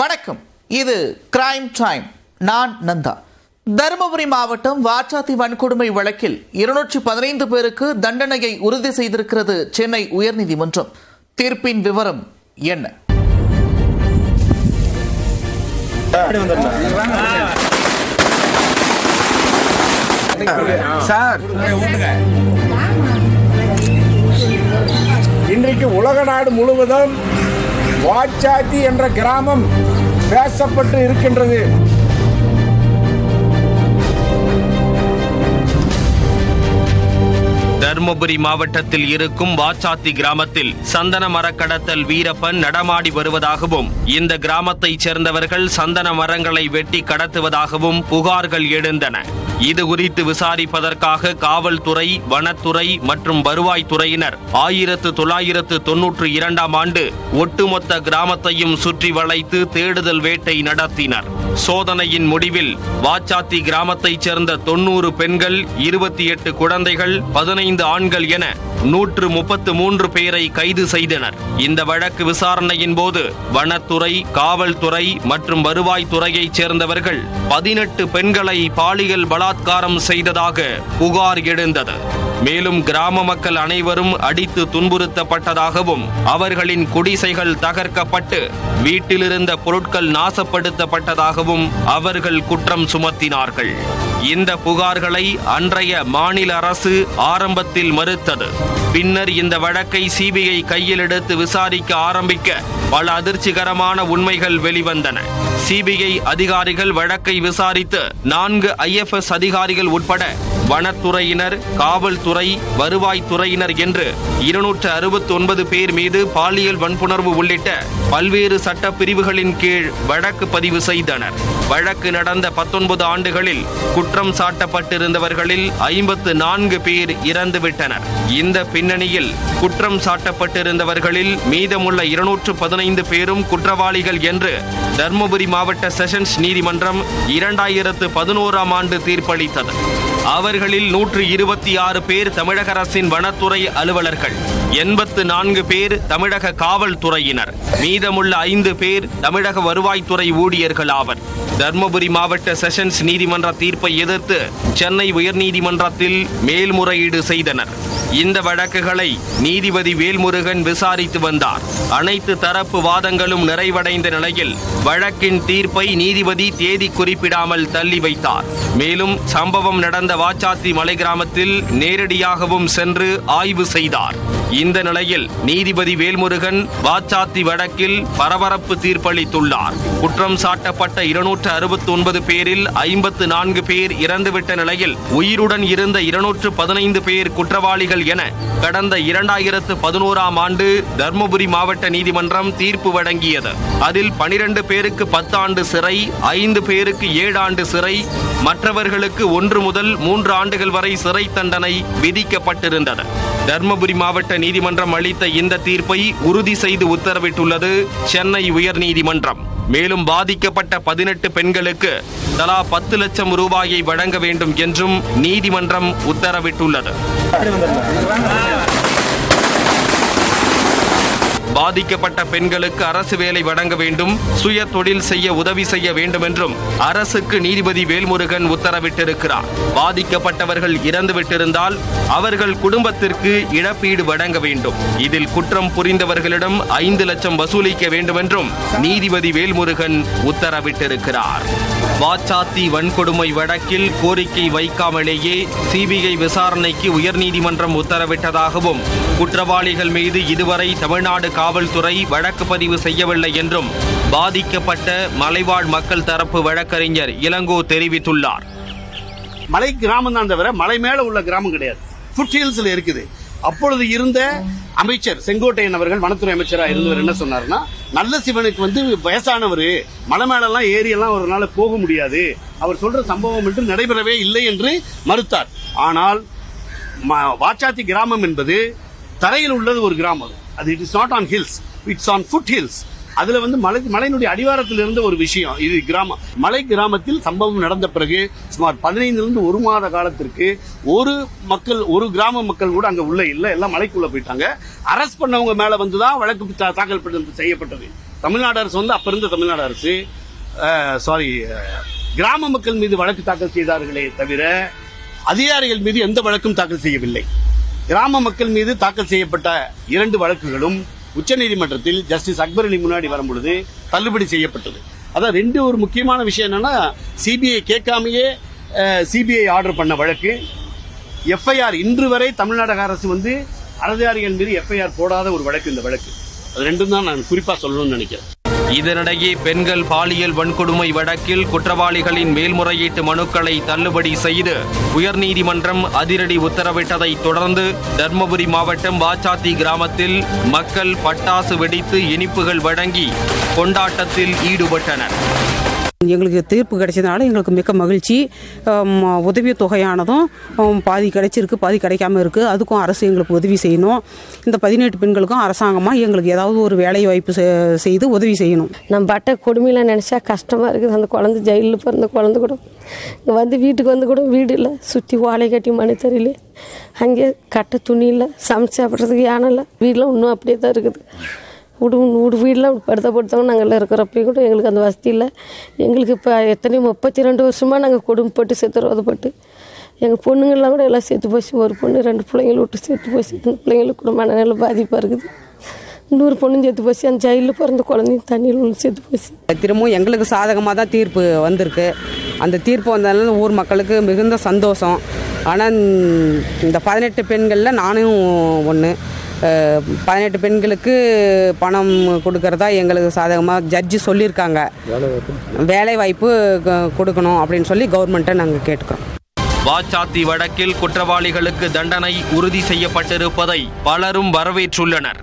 வணக்கம். இது crime time நான் நந்தா. தருமபுரி மாவட்டம் வாச்சாத்தி வன்கொடுமை வழக்கில் இருநூற்றி பதினைந்து பேருக்கு தண்டனையை உறுதி செய்திருக்கிறது சென்னை உயர்நீதிமன்றம். தீர்ப்பின் விவரம் என்ன? சார். இன்றைக்கு உலக நாடு முழுவதும் வாச்சாத்தி என்ற கிராமம் பேசப்பட்டு இருக்கின்றது. தர்மபுரி மாவட்டத்தில் இருக்கும் வாச்சாத்தி கிராமத்தில் சந்தன மரக்கடத்தல் வீரப்பன் நடமாடி வருவதாகவும் இந்த கிராமத்தைச் சேர்ந்தவர்கள் சந்தன மரங்களை வெட்டி கடத்துவதாகவும் புகார்கள் எழுந்தன. இது குறித்து விசாரிப்பதற்காக காவல்துறை வனத்துறை மற்றும் வருவாய்த்துறையினர் ஆயிரத்து தொள்ளாயிரத்து தொன்னூற்று இரண்டாம் ஆண்டு ஒட்டுமொத்த கிராமத்தையும் சுற்றி வளைத்து தேடுதல் வேட்டை நடத்தினர். சோதனையின் முடிவில் வாச்சாத்தி கிராமத்தைச் சேர்ந்த தொன்னூறு பெண்கள் இருபத்தி எட்டு குழந்தைகள் பதினைந்து ஆண்கள் என நூற்று முப்பத்து மூன்று பேரை கைது செய்தனர். இந்த வழக்கு விசாரணையின் போது வனத்துறை காவல்துறை மற்றும் வருவாய்த்துறையைச் சேர்ந்தவர்கள் பதினெட்டு பெண்களை பாலியல் பலாத்காரம் செய்ததாக புகார் எழுந்தது. மேலும் கிராம மக்கள் அனைவரும் அடித்து துன்புறுத்தப்பட்டதாகவும் அவர்களின் குடிசைகள் தகர்க்கப்பட்டு வீட்டிலிருந்த பொருட்கள் நாசப்படுத்தப்பட்டதாகவும் அவர்கள் குற்றம் சுமத்தினார்கள். இந்த புகார்களை அன்றைய மாநில அரசு ஆரம்பத்தில் மறுத்தது. பின்னர் இந்த வழக்கை சிபிஐ கையில் எடுத்து விசாரிக்க ஆரம்பிக்க பல அதிர்ச்சிகரமான உண்மைகள் வெளிவந்தன. சிபிஐ அதிகாரிகள் வழக்கை விசாரித்து நான்கு ஐஎஃப்எஸ் அதிகாரிகள் உட்பட வனத்துறையினர் காவல்துறை வருவாய்த்துறையினர் என்று இருநூற்று அறுபத்தி ஒன்பது பேர் மீது பாலியல் வன்புணர்வு உள்ளிட்ட பல்வேறு சட்ட பிரிவுகளின் கீழ் வழக்கு பதிவு செய்தனர். வழக்கு நடந்த பத்தொன்பது ஆண்டுகளில் குற்றம் சாட்டப்பட்டிருந்தவர்களில் ஐம்பத்து நான்கு பேர் இறந்துவிட்டனர். இந்த பின்னணியில் குற்றம் சாட்டப்பட்டிருந்தவர்களில் மீதமுள்ள இருநூற்று பதினைந்து பேரும் குற்றவாளிகள் என்று தர்மபுரி மாவட்ட செஷன்ஸ் நீதிமன்றம் இரண்டாயிரத்து பதினோராம் ஆண்டு தீர்ப்பளித்தது. அவர்களில் நூற்று இருபத்தி ஆறு பேர் தமிழக அரசின் வனத்துறை அலுவலர்கள் எண்பத்து நான்கு பேர் தமிழக காவல்துறையினர் மீதமுள்ள ஐந்து பேர் தமிழக வருவாய்த்துறை ஊழியர்கள் ஆவர். தர்மபுரி மாவட்ட செஷன்ஸ் நீதிமன்ற தீர்ப்பை எதிர்த்து சென்னை உயர்நீதிமன்றத்தில் மேல்முறையீடு செய்தனர். இந்த வழக்குகளை நீதிபதி வேல்முருகன் விசாரித்து வந்தார். அனைத்து தரப்பு வாதங்களும் நிறைவடைந்த நிலையில் வழக்கின் தீர்ப்பை நீதிபதி தேதி குறிப்பிடாமல் தள்ளி வைத்தார். மேலும் சம்பவம் நடந்த வாச்சாத்தி மலை கிராமத்தில் நேரடியாகவும் சென்று ஆய்வு செய்தார். இந்த நிலையில் நீதிபதி வேல்முருகன் வாச்சாத்தி வழக்கில் பரபரப்பு தீர்ப்பளித்துள்ளார். குற்றம் சாட்டப்பட்ட இருநூற்று அறுபத்தி ஒன்பது பேரில் ஐம்பத்து நான்கு பேர் இறந்துவிட்ட நிலையில் உயிருடன் இருந்த இருநூற்று பதினைந்து பேர் குற்றவாளிகள் என கடந்த இரண்டாயிரத்து பதினோராம் ஆண்டு தர்மபுரி மாவட்ட நீதிமன்றம் தீர்ப்பு வழங்கியது. அதில் பனிரெண்டு பேருக்கு பத்தாண்டு சிறை ஐந்து பேருக்கு ஏழு ஆண்டு சிறை மற்றவர்களுக்கு ஒன்று முதல் மூன்று ஆண்டுகள் வரை சிறை தண்டனை விதிக்கப்பட்டிருந்தது. தர்மபுரி மாவட்ட நீதிமன்றம் அளித்த இந்த தீர்ப்பை உறுதி செய்து உத்தரவிட்டுள்ளது சென்னை உயர்நீதிமன்றம். மேலும் பாதிக்கப்பட்ட பதினெட்டு பெண்களுக்கு தலா பத்து லட்சம் ரூபாயை வழங்க வேண்டும் என்றும் நீதிமன்றம் உத்தரவிட்டுள்ளது. பாதிக்கப்பட்ட பெண்களுக்கு அரசு வேலை வழங்க வேண்டும் சுய தொழில் செய்ய உதவி செய்ய வேண்டும் என்றும் அரசுக்கு நீதிபதி வேல்முருகன் உத்தரவிட்டிருக்கிறார். பாதிக்கப்பட்டவர்கள் இறந்துவிட்டிருந்தால் அவர்கள் குடும்பத்திற்கு இழப்பீடு வழங்க வேண்டும். இதில் குற்றம் புரிந்தவர்களிடம் ஐந்து லட்சம் வசூலிக்க வேண்டும் என்றும் நீதிபதி வேல்முருகன் உத்தரவிட்டிருக்கிறார். வாச்சாத்தி வன்கொடுமை வழக்கில் கோரிக்கை வைக்காமலேயே சிபிஐ விசாரணைக்கு உயர்நீதிமன்றம் உத்தரவிட்டதாகவும் குற்றவாளிகள் மீது இதுவரை தமிழ்நாடு காவல்துறை வழக்கு பதிவு செய்யவில்லை என்றும் பாதிக்கப்பட்ட மலைவாழ் மக்கள் தரப்பு வழக்கறிஞர் இளங்கோ தெரிவித்துள்ளார். மலை கிராமம் தான் தவிர மலை மேல உள்ள கிராமம் கிடையாது. ஃபுட் இருக்குது. அப்பொழுது இருந்த அமைச்சர் செங்கோட்டையன் அவர்கள் வனத்துறை அமைச்சரா இருந்தவர் என்ன சொன்னார்னா நல்ல சிவனுக்கு வந்து வயசானவர் மலை மேலெல்லாம் ஏரியெல்லாம் அவரால் போக முடியாது. அவர் சொல்ற சம்பவம் என்று நடைபெறவே இல்லை என்று மறுத்தார். ஆனால் ம- வாச்சாத்தி கிராமம் என்பது தரையில் உள்ளது ஒரு கிராமம் அது. It is not on hills it's on foothills அதுல வந்து மலை மலையினுடைய அடிவாரத்தில் இருந்த ஒரு விஷயம் இது கிராமம். மலை கிராமத்தில் சம்பவம் நடந்த பிறகு சுமார் பதினைந்துலேருந்து ஒரு மாத காலத்திற்கு ஒரு மக்கள் ஒரு கிராம மக்கள் கூட அங்க உள்ள இல்லை எல்லாம் மலைக்குள்ள போயிட்டாங்க. அரெஸ்ட் பண்ணவங்க மேல வந்து தான் வழக்கு தாக்கல் செய்யப்பட்டது. தமிழ்நாடு அரசு வந்து அப்ப இருந்த தமிழ்நாடு அரசு சாரி கிராம மக்கள் மீது வழக்கு தாக்கல் செய்தார்களே தவிர அதிகாரிகள் மீது எந்த வழக்கும் தாக்கல் செய்யவில்லை. கிராம மக்கள் மீது தாக்கல் செய்யப்பட்ட இரண்டு வழக்குகளும் உச்சநீதிமன்றத்தில் ஜஸ்டிஸ் அக்பர் அலி முன்னாடி வரும்பொழுது தள்ளுபடி செய்யப்பட்டது. அதான் ரெண்டு ஒரு முக்கியமான விஷயம் என்னன்னா சிபிஐ கேட்காமையே சிபிஐ ஆர்டர் பண்ண வழக்கு. எஃப்ஐஆர் இன்று வரை தமிழ்நாடக அரசு வந்து அதிகாரிகள் மீது எஃப்ஐஆர் போடாத ஒரு வழக்கு இந்த வழக்கு. அது ரெண்டும் தான் நான் குறிப்பாக சொல்லணும்னு நினைக்கிறேன். இதனிடையே பெண்கள் பாலியல் வன்கொடுமை வழக்கில் குற்றவாளிகளின் மேல்முறையீட்டு மனுக்களை தள்ளுபடி செய்து உயர்நீதிமன்றம் அதிரடி உத்தரவிட்டதை தொடர்ந்து தர்மபுரி மாவட்டம் வாச்சாத்தி கிராமத்தில் மக்கள் பட்டாசு வெடித்து இனிப்புகள் வழங்கி கொண்டாட்டத்தில் ஈடுபட்டனர். எங்களுக்கு தீர்ப்பு கிடைச்சதுனால எங்களுக்கு மிக்க மகிழ்ச்சி. உதவி உதவித் தொகையானதும் பாதி கிடைச்சிருக்கு பாதி கிடைக்காம இருக்குது அதுக்கும் அரசு எங்களுக்கு உதவி செய்யணும். இந்த பதினெட்டு பெண்களுக்கும் அரசாங்கமாக எங்களுக்கு ஏதாவது ஒரு வேலை வாய்ப்பு செ- செய்து உதவி செய்யணும். நம்ம பட்ட கொடுமையெல்லாம் நினச்சா கஷ்டமாக இருக்குது. அந்த குழந்தை ஜெயிலில் பிறந்த குழந்தை கூட இங்கே வந்து வீட்டுக்கு வந்து கூட வீடு இல்லை. சுற்றி ஓலை கட்டி மணி தெரியல அங்கே கட்ட துணி இல்லை சமைச்சு சாப்பிட்றதுக்கு யானை இல்லை. வீடெலாம் இன்னும் அப்படியே தான் இருக்குது. வீடு வீடு வீடெலாம் படுத்தப்படுத்தவங்க நாங்கள் இருக்கிறப்பையும் கூட எங்களுக்கு அந்த வசதி இல்லை. எங்களுக்கு இப்போ எத்தனையோ முப்பத்தி ரெண்டு வருஷமாக நாங்கள் கொடுமைப்பட்டு சித்திரவதைப்பட்டு எங்கள் பொண்ணுங்கள்லாம் கூட எல்லாம் செத்து போச்சு. ஒரு பொண்ணு ரெண்டு பிள்ளைங்களை விட்டு செத்து போச்சு. அந்த பிள்ளைங்களுக்கு கூட மனநிலை பாதிப்பாக இருக்குது. இன்னொரு பொண்ணும் சேர்த்து போச்சு. அந்த ஜெயிலில் பிறந்த குழந்தையும் தண்ணியில் ஒன்று செத்து போச்சு. திரும்பவும் எங்களுக்கு சாதகமாக தான் தீர்ப்பு வந்திருக்கு. அந்த தீர்ப்பு வந்ததுனால ஊர் மக்களுக்கு மிகுந்த சந்தோஷம். ஆனால் இந்த பதினெட்டு பெண்களில் நானும் ஒன்று பதினெட்டு பெண்களுக்கு பணம் கொடுக்கறதா எங்களுக்கு சாதகமாக ஜட்ஜி சொல்லியிருக்காங்க. வேலை வாய்ப்பு கொடுக்கணும் அப்படின்னு சொல்லி கவர்மெண்ட்டை நாங்கள் கேட்டுக்கிறோம். வாச்சாத்தி வழக்கில் குற்றவாளிகளுக்கு தண்டனை உறுதி செய்யப்பட்டிருப்பதை பலரும் வரவேற்றுள்ளனர்.